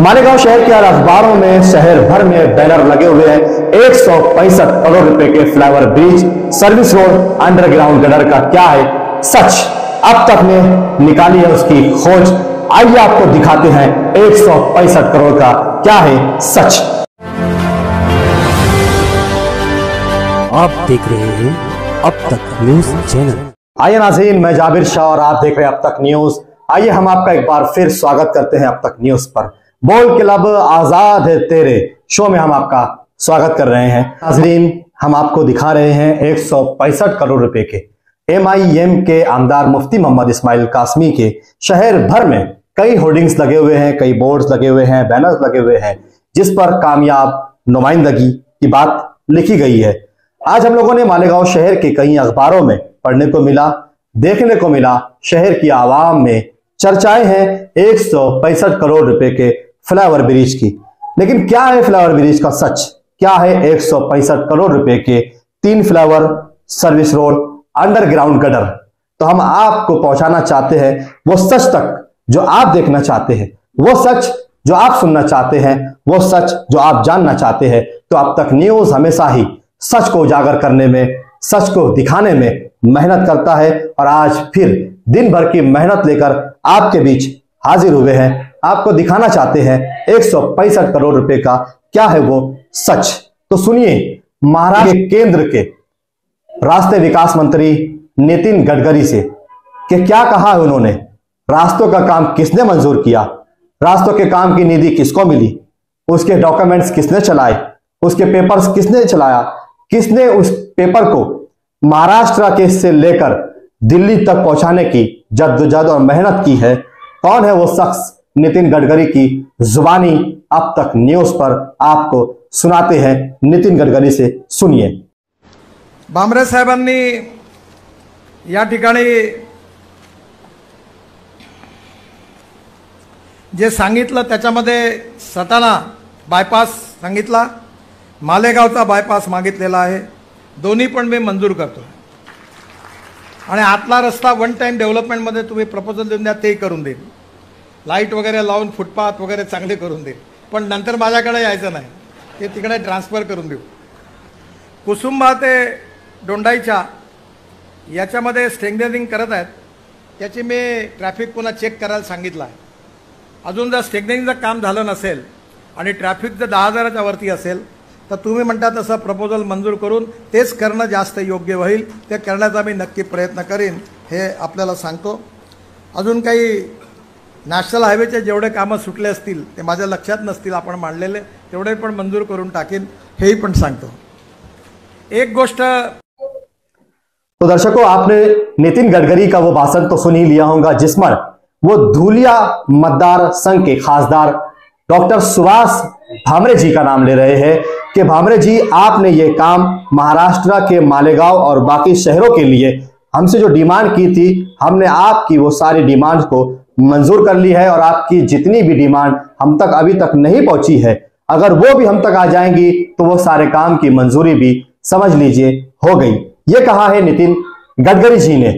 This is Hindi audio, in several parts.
मालेगांव शहर के अखबारों में शहर भर में बैनर लगे हुए हैं। एक सौ पैंसठ करोड़ रुपए के flyover bridge service road underground girder का क्या है? सच। अब तक ने निकाली है उसकी खोज। आइए आपको दिखाते हैं एक सौ पैंसठ करोड़ का क्या है सच। आप देख रहे हैं अब तक न्यूज़ चैनल। आइए नाजीन मैं जाबिर शाह और आप देख रहे हैं अब तक न्यूज़। आइए हम आपका एक बार फिर स्वागत करते हैं अब तक न्यूज़ पर। बोल क्लब आज़ाद है तेरे। शो में हम आपका स्वागत कर रहे हैं। नाजरीन, हम आपको दिखा रहे हैं एक सौ पैंसठ करोड़ रुपए के एमआईएम के आमदार मुफ्ती मोहम्मद इस्माइल कासमी के शहर भर में कई होर्डिंग्स लगे हुए हैं, कई बोर्ड्स लगे हुए हैं, बैनर्स लगे हुए हैं, जिस पर कामयाब नुमाइंदगी की बात लिखी गई है। आज हम लोगों ने मालेगांव शहर के कई अखबारों में पढ़ने को मिला, देखने को मिला, शहर की आवाम में चर्चाएँ हैं एक सौ पैंसठ करोड़ रुपए के फ्लावर ब्रिज की। लेकिन क्या है फ्लावर ब्रिज का सच? क्या है एक सौ पैंसठ करोड़ रुपए के तीन flyover service road underground girder तो हम आपको पहुंचाना चाहते हैं वो सच तक जो आप देखना चाहते हैं, वो सच जो आप सुनना चाहते हैं, वो सच जो आप जानना चाहते हैं। तो अब तक न्यूज़ हमेशा ही सच को उजागर करने में, सच को दिखाने में मेहनत करता है और आज फिर दिन भर की मेहनत लेकर आपके बीच हाजिर हुए हैं, आपको दिखाना चाहते हैं, एक सौ पैंसठ करोड़ रुपए का क्या है वो सच? तो सुनिए, महाराष्ट्र केंद्र के रास्ते विकास मंत्री नितिन गडकरी से कि क्या कहा है उन्होंने? रास्तों का काम किसने मंजूर किया? रास्तों के काम की निधि किसको मिली? उसके डॉक्यूमेंट्स किसने चलाए? उसके पेपर्स किसने चलाया? किसने उस पेपर को महाराष्ट्र के से लेकर दिल्ली तक पहुँचाने की जद्दोजहद और मेहनत की है। कौन है वो शख्स? नितिन गडकरी की जुबानी अब तक न्यूज़ पर आपको सुनाते हैं। नितिन गडकरी से सुनिए। भामरे साहेबांनी, या ठिकाणी जे त्याच्यामध्ये सटाणा बायपास सांगितला, मालेगावचा बायपास मागितलेला आहे. दोन्ही पण मी मंजूर करतो आणि आतला रस्ता वन टाईम डेव्हलपमेंटमध्ये तुम्ही प्रपोजल देऊन द्या तेही करून देईल. लाइट वगैरे लावून फुटपाथ वगैरे चांगले करून देईल. पण नंतर माझ्याकडे यायचं नाही. ते तिकडे ट्रान्सफर करून देऊ. कुसुंबा ते दोंडाईच्या याच्यामध्ये स्ट्रेंगनिंग करत आहेत. त्याची मी ट्रॅफिक पुन्हा चेक करायला सांगितलं आहे. अजून जर स्ट्रेंगनिंगचं काम झालं नसेल आणि ट्रॅफिक जर दहा हजाराच्या वरती असेल तर तुम्ही म्हणता तसं प्रपोजल मंजूर करून तेच करणं जास्त योग्य होईल. ते करण्याचा मी नक्की प्रयत्न करीन हे आपल्याला सांगतो. अजून काही नॅशनल हायवेचे जेवढे कामं सुटले असतील ते माझ्या लक्षात नसतील आपण मांडलेले तेवढे पण मंजूर करून टाकीन हेही पण सांगतो. एक गोष्ट तो दर्शकों आपने नितिन गडकरी का वो भाषण तो सुन ही लिया होगा जिसमें वो धूलिया मतदार संघ के खासदार डॉक्टर सुभाष भामरे जी का नाम ले रहे हैं कि भामरे जी, आपने ये काम महाराष्ट्र के मालेगांव और बाकी शहरों के लिए हमसे जो डिमांड की थी, हमने आपकी वो सारी डिमांड को मंजूर कर ली है और आपकी जितनी भी डिमांड हम तक अभी तक नहीं पहुँची है। अगर वो भी हम तक आ जाएँगी तो वो सारे काम की मंजूरी भी समझ लीजिए, हो गई। ये कहा है नितिन गडकरी जी ने।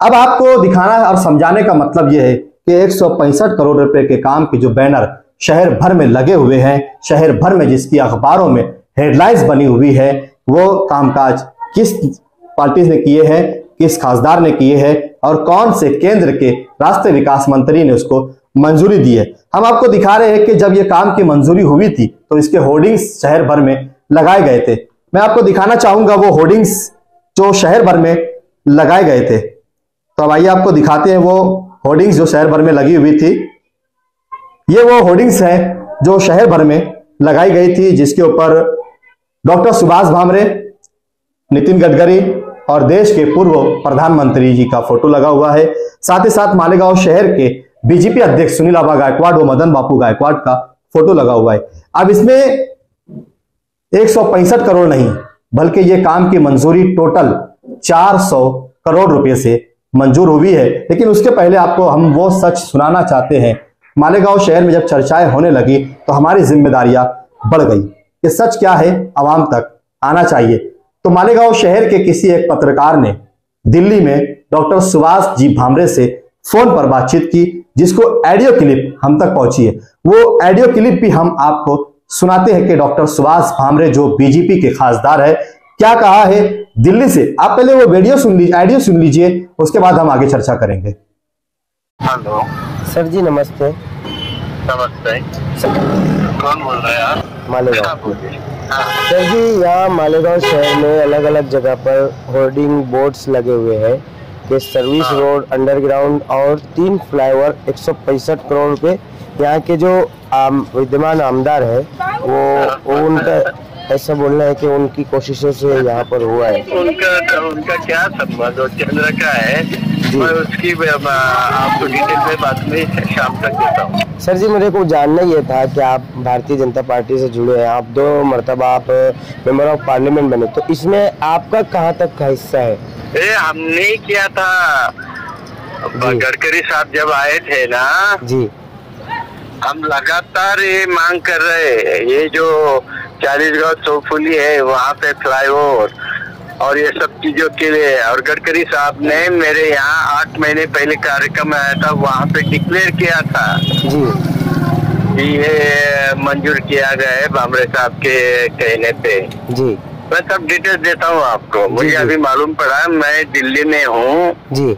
अब आपको दिखाना और समझाने का मतलब यह है कि एक सौ पैंसठ करोड़ रुपए के काम के जो बैनर शहर भर में लगे हुए हैं, शहर भर में जिसकी अखबारों में हेडलाइंस बनी हुई है, वो कामकाज किस पार्टी ने किए हैं, किस खासदार ने किए हैं और कौन से केंद्र के राष्ट्रीय विकास मंत्री ने उसको मंजूरी दी है। हम आपको दिखा रहे हैं कि जब ये काम की मंजूरी हुई थी तो इसके होर्डिंग्स शहर भर में लगाए गए थे। मैं आपको दिखाना चाहूँगा वो होर्डिंग्स जो शहर भर में लगाए गए थे। तो आइए आपको दिखाते हैं वो होर्डिंग्स जो शहर भर में लगी हुई थी। ये वो होर्डिंग्स है जो शहर भर में लगाई गई थी, जिसके ऊपर डॉक्टर सुभाष भामरे, नितिन गडकरी और देश के पूर्व प्रधानमंत्री जी का फ़ोटो लगा हुआ है। साथ ही साथ मालेगांव शहर के बीजेपी अध्यक्ष सुनील आबा गायकवाड़ व मदन बापू गायकवाड़ का फ़ोटो लगा हुआ है। अब इसमें एक सौ पैंसठ करोड़ नहीं, बल्कि ये काम की मंजूरी टोटल 400 करोड़ रुपए से मंजूर हुई है। लेकिन उसके पहले आपको हम वो सच सुनाना चाहते हैं। मालेगांव शहर में जब चर्चाएँ होने लगी तो हमारी जिम्मेदारियाँ बढ़ गई। कि सच क्या है? आवाम तक आना चाहिए। तो मालेगांव शहर के किसी एक पत्रकार ने दिल्ली में डॉक्टर सुभाष जी भामरे से फ़ोन पर बातचीत की, जिसको ऑडियो क्लिप हम तक पहुँची है। वो ऑडियो क्लिप भी हम आपको सुनाते हैं कि डॉक्टर सुभाष भामरे, जो बीजेपी के खासदार है, क्या कहा है दिल्ली से। आप पहले वो वीडियो सुन लीजिए ऑडियो सुन लीजिए, उसके बाद हम आगे चर्चा करेंगे। हेलो। सर जी नमस्ते। नमस्ते। कौन बोल रहे हैं आप? मालेगांव। हाँ, हाँ, सर जी यहाँ मालेगांव शहर में अलग अलग जगह पर होर्डिंग बोर्ड्स लगे हुए हैं। कि सर्विस रोड अंडरग्राउंड और तीन फ्लाईओवर एक सौ पैंसठ करोड़ रुपए। यहाँ के जो आम, विद्यमान आमदार है वो, वो उनका ऐसा बोलना है कि उनकी कोशिशों से यहाँ पर हुआ है। उनका उनका क्या संबंध और चंद्र का है? मैं उसकी आपको डिटेल में बात में शाम तक देता हूँ। सर जी मेरे को जानना ये था कि आप भारतीय जनता पार्टी से जुड़े हैं। आप दो मरतबा आप मेंबर ऑफ़ पार्लियामेंट बने। तो इसमें आपका कहाँ तक का हिस्सा है? ए हमने किया था। गडकरी साहब जब आए थे ना जी। हम लगातार ये मांग कर रहे हैं। ये जो चालीसगांव चौफुली है वहाँ पे फ्लाईओवर और ये सब चीज़ों के लिए और गडकरी साहब ने मेरे यहाँ आठ महीने पहले कार्यक्रम आया था वहाँ पे डिक्लेयर किया था। जी। ये मंजूर किया गया है बामरे साहब के कहने पे। जी। मैं सब डिटेल देता हूँ आपको। मुझे। अभी मालूम पड़ा मैं दिल्ली में हूँ। जी।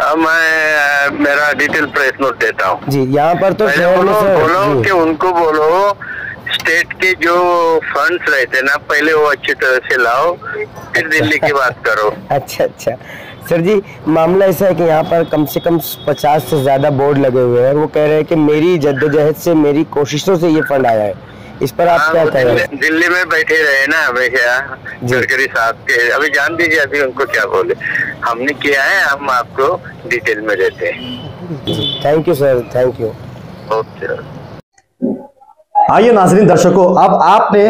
अब मैं मेरा डिटेल प्रेस नोट देता हूँ। जी यहाँ पर तो बोलो बोलो कि उनको बोलो स्टेट के जो फंड्स रहते ना पहले वो अच्छी तरह से लाओ फिर दिल्ली की बात करो। अच्छा अच्छा। सर जी मामला ऐसा है कि यहाँ पर कम से कम पचास से ज़्यादा बोर्ड लगे हुए हैं वो कह रहे हैं कि मेरी जद्दोजहद से मेरी कोशिशों से ये फंड आया है। इस पर आप हाँ, क्या कह रहे दिल्ली, हैं दिल्ली में बैठे रहे ना भैया गडकरी साहब के। अभी जान दीजिए अभी उनको क्या बोले। हमने किया है हम आपको डिटेल में देते हैं। Thank you sir thank you okay आइए नाजरीन दर्शकों, अब आपने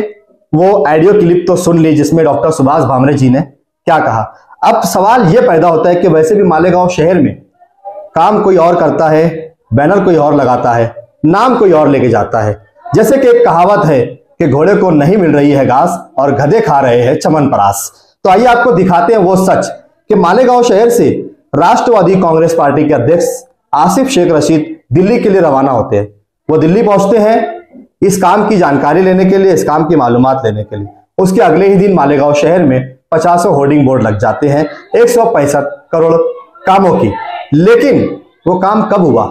वो ऑडियो क्लिप तो सुन ली जिसमें डॉक्टर सुभाष भामरे जी ने क्या कहा। अब सवाल ये पैदा होता है कि वैसे भी मालेगांव शहर में काम कोई और करता है, बैनर कोई और लगाता है, नाम कोई और लेके जाता है। जैसे कि एक कहावत है कि घोड़े को नहीं मिल रही है घास और गधे खा रहे हैं चमन परास। तो आइए आपको दिखाते हैं वो सच कि मालेगांव शहर से राष्ट्रवादी कांग्रेस पार्टी के अध्यक्ष आसिफ शेख रशीद दिल्ली के लिए रवाना होते हैं। वो दिल्ली पहुँचते हैं इस काम की जानकारी लेने के लिए, इस काम की मालूमात लेने के लिए। उसके अगले ही दिन मालेगांव शहर में पचासों होर्डिंग बोर्ड लग जाते हैं, एक सौ पैंसठ करोड़ कामों की। लेकिन वो काम कब हुआ?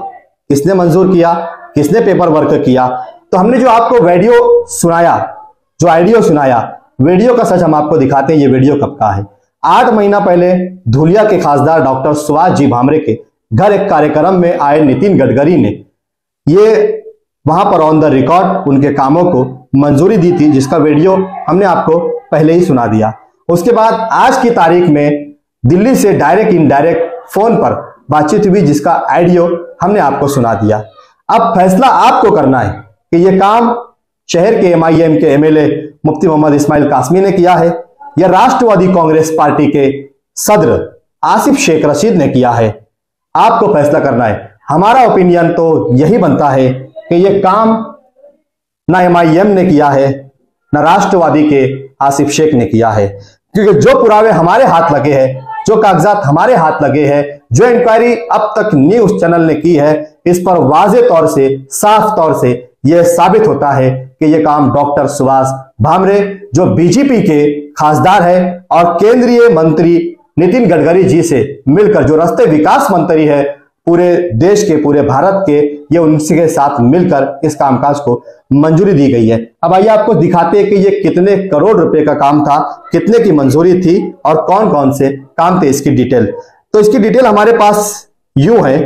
किसने मंजूर किया? किसने पेपर वर्क किया? तो हमने जो आपको वीडियो सुनाया, जो आइडियो सुनाया वीडियो का सच हम आपको दिखाते हैं, ये वीडियो कब का है? आठ महीना पहले धुलिया के खासदार डॉक्टर सुभाष जी भामरे के घर एक कार्यक्रम में आए नितिन गडकरी ने। ये वहाँ पर ऑन द रिकॉर्ड उनके कामों को मंजूरी दी थी, जिसका वीडियो हमने आपको पहले ही सुना दिया। उसके बाद आज की तारीख में दिल्ली से डायरेक्ट इनडायरेक्ट फ़ोन पर बातचीत हुई, जिसका आइडियो हमने आपको सुना दिया। अब फैसला आपको करना है कि यह काम शहर के एमआईएम के एमएलए मुफ्ती मोहम्मद इस्माइल कासमी ने किया है, या राष्ट्रवादी कांग्रेस पार्टी के सदर आसिफ शेख रशीद ने किया है। आपको फैसला करना है। हमारा ओपिनियन तो यही बनता है कि ये काम ना एमआईएम ने किया है, ना राष्ट्रवादी के आसिफ शेख ने किया है। क्योंकि जो पुरावे हमारे हाथ लगे हैं, जो कागजात हमारे हाथ लगे हैं, जो इंक्वायरी अब तक न्यूज़ चैनल ने की है, इस पर वाजे तौर से, साफ़ तौर से यह साबित होता है कि यह काम डॉक्टर सुभाष भामरे, जो बीजेपी के खासदार है, और केंद्रीय मंत्री नितिन गडकरी जी से मिलकर जो रास्ते विकास मंत्री है, पूरे देश के, पूरे भारत के ये उनके साथ मिलकर इस कामकाज को मंजूरी दी गई है। अब आइए आपको दिखाते हैं कि ये कितने करोड़ रुपए का काम था, कितने की मंजूरी थी और कौन कौन से काम थे इसकी डिटेल। तो इसकी डिटेल हमारे पास यूँ है।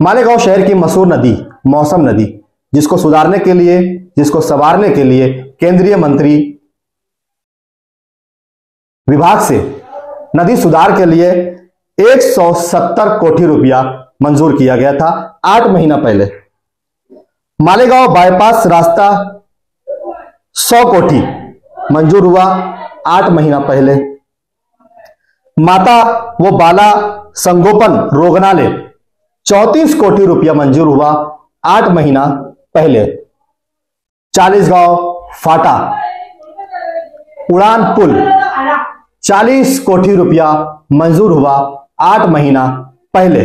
मालेगांव शहर की मशहूर नदी, मौसम नदी, जिसको सुधारने के लिए, जिसको संवारने के लिए केंद्रीय मंत्री विभाग से नदी सुधार के लिए 170 कोटी रुपया मंजूर किया गया था आठ महीना पहले। मालेगांव बाईपास रास्ता सौ कोटी मंजूर हुआ आठ महीना पहले। माता वो बाला संगोपन रोगनालय 34 कोटी रुपया मंजूर हुआ आठ महीना पहले। चालीसगांव फाटा उड़ान पुल 40 कोटी रुपया मंजूर हुआ आठ महीना पहले।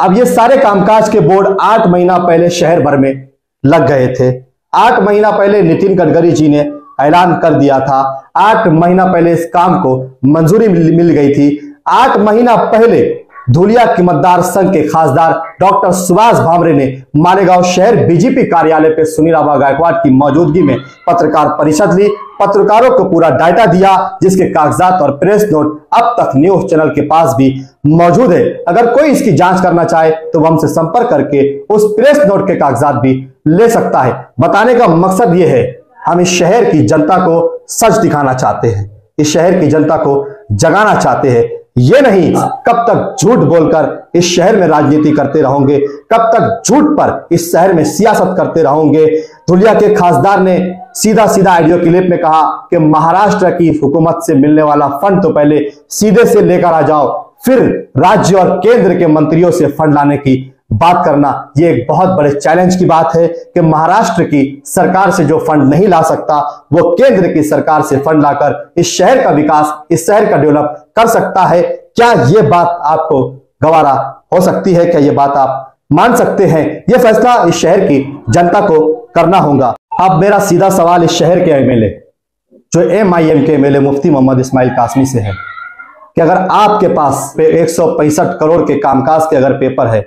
अब ये सारे कामकाज के बोर्ड आठ महीना पहले शहर भर में लग गए थे। आठ महीना पहले नितिन गडकरी जी ने ऐलान कर दिया था। आठ महीना पहले इस काम को मंजूरी मिल, गई थी। आठ महीना पहले धुलिया की मतदार संघ के खासदार डॉक्टर सुभाष भामरे ने मालेगांव शहर बीजेपी कार्यालय पे सुनील गायकवाड़ की मौजूदगी में पत्रकार परिषद ली। पत्रकारों को पूरा डाटा दिया, जिसके कागजात और प्रेस नोट अब तक न्यूज़ चैनल के पास भी मौजूद है। अगर कोई इसकी जाँच करना चाहे तो वह हमसे संपर्क करके उस प्रेस नोट के कागजात भी ले सकता है। बताने का मकसद यह है, हम इस शहर की जनता को सच दिखाना चाहते हैं। इस शहर की जनता को जगाना चाहते हैं। ये नहीं कब तक झूठ बोलकर इस शहर में राजनीति करते रहोगे, कब तक झूठ पर इस शहर में सियासत करते रहोगे। धुलिया के खासदार ने सीधा सीधा ऑडियो क्लिप में कहा कि महाराष्ट्र की हुकूमत से मिलने वाला फंड तो पहले सीधे से लेकर आ जाओ, फिर राज्य और केंद्र के मंत्रियों से फंड लाने की बात करना, ये एक बहुत बड़े चैलेंज की बात है कि महाराष्ट्र की सरकार से जो फंड नहीं ला सकता, वो केंद्र की सरकार से फंड लाकर इस शहर का विकास, इस शहर का डेवलप कर सकता है? क्या ये बात आपको गवारा हो सकती है? क्या ये बात आप मान सकते हैं? यह फैसला इस शहर की जनता को करना होगा। अब मेरा सीधा सवाल इस शहर के एमएलए, जो एम आई एम के एमएलए मुफ्ती मोहम्मद इस्माइल कासमी से है, कि अगर आपके पास एक सौ पैंसठ करोड़ के कामकाज के अगर पेपर है,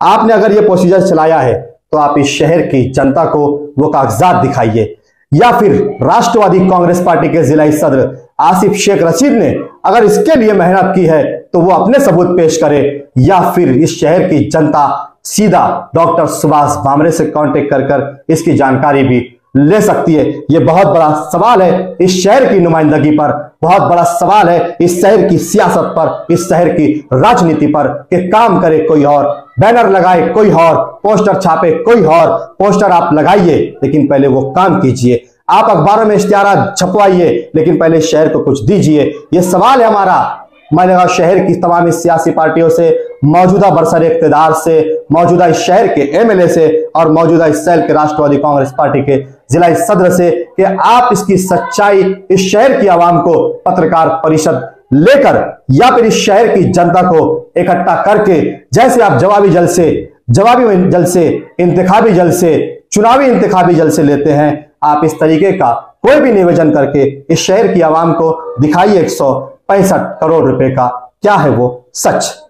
आपने अगर ये प्रोसीजर चलाया है तो आप इस शहर की जनता को वो कागजात दिखाइए। या फिर राष्ट्रवादी कांग्रेस पार्टी के जिला सदर आसिफ शेख रशीद ने अगर इसके लिए मेहनत की है तो वो अपने सबूत पेश करे, या फिर इस शहर की जनता सीधा डॉक्टर सुभाष भामरे से कांटेक्ट कर कर इसकी जानकारी भी ले सकती है। ये बहुत बड़ा सवाल है इस शहर की नुमाइंदगी पर। बहुत बड़ा सवाल है इस शहर की सियासत पर, इस शहर की राजनीति पर कि काम करे कोई और, बैनर लगाए कोई और, पोस्टर छापे कोई और, पोस्टर आप लगाइए, लेकिन पहले वो काम कीजिए। आप अखबारों में इश्तेहार छपवाइए, लेकिन पहले शहर को कुछ दीजिए। ये सवाल है हमारा। मैंने कहा शहर की तमाम सियासी पार्टियों से, मौजूदा बरसर इकतदार से, मौजूदा इस शहर के एमएलए से, और मौजूदा इस सेल के राष्ट्रवादी कांग्रेस पार्टी के जिला सदर से कि आप इसकी सच्चाई इस शहर की आवाम को पत्रकार परिषद लेकर, या फिर इस शहर की जनता को इकट्ठा करके, जैसे आप जवाबी जल से, जवाबी जल से, इंतखाबी जल से, चुनावी इंतखाबी जल से लेते हैं आप इस तरीके का कोई भी निवेदन करके इस शहर की आवाम को दिखाइए एक सौ पैंसठ करोड़ रुपए का, क्या है वो? सच।